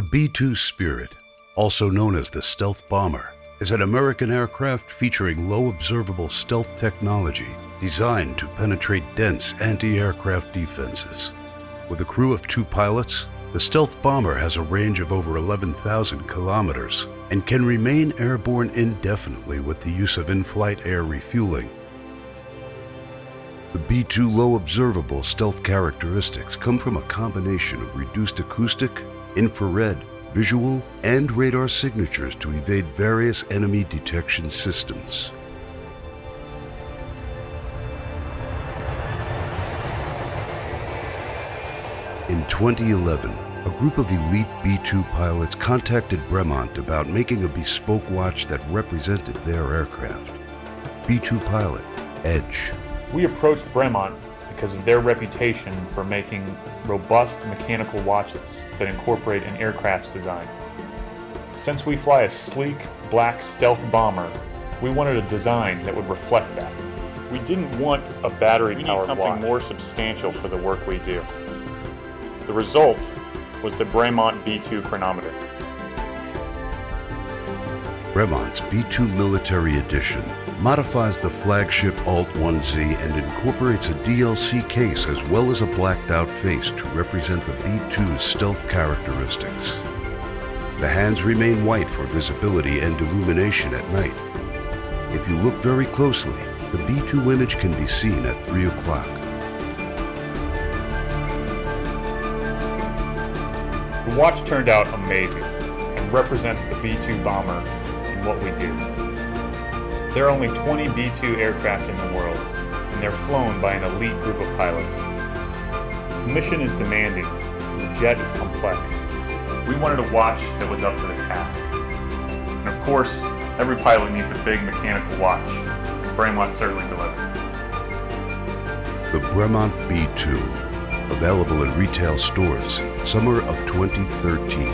The B 2 Spirit, also known as the Stealth Bomber, is an American aircraft featuring low observable stealth technology designed to penetrate dense anti aircraft defenses. With a crew of two pilots, the Stealth Bomber has a range of over 11,000 kilometers and can remain airborne indefinitely with the use of in flight air refueling. The B 2 low observable stealth characteristics come from a combination of reduced acoustic, infrared, visual, and radar signatures to evade various enemy detection systems. In 2011, a group of elite B 2 pilots contacted Bremont about making a bespoke watch that represented their aircraft. B 2 pilot, Edge. We approached Bremont because of their reputation for making robust mechanical watches that incorporate an aircraft's design. Since we fly a sleek, black stealth bomber, we wanted a design that would reflect that. We didn't want a battery We need powered something watch. more substantial for the work we do. The result was the Bremont B2 chronometer. Bremont's B 2 Military Edition modifies the flagship Alt 1Z and incorporates a DLC case as well as a blacked out face to represent the B 2's stealth characteristics. The hands remain white for visibility and illumination at night. If you look very closely, the B 2 image can be seen at 3 o'clock. The watch turned out amazing and represents the B-2 bomber what we do. There are only 20 B-2 aircraft in the world, and they're flown by an elite group of pilots. The mission is demanding, and the jet is complex. We wanted a watch that was up to the task. And of course, every pilot needs a big mechanical watch, and Bremont certainly delivered. The Bremont B2, available in retail stores summer of 2013.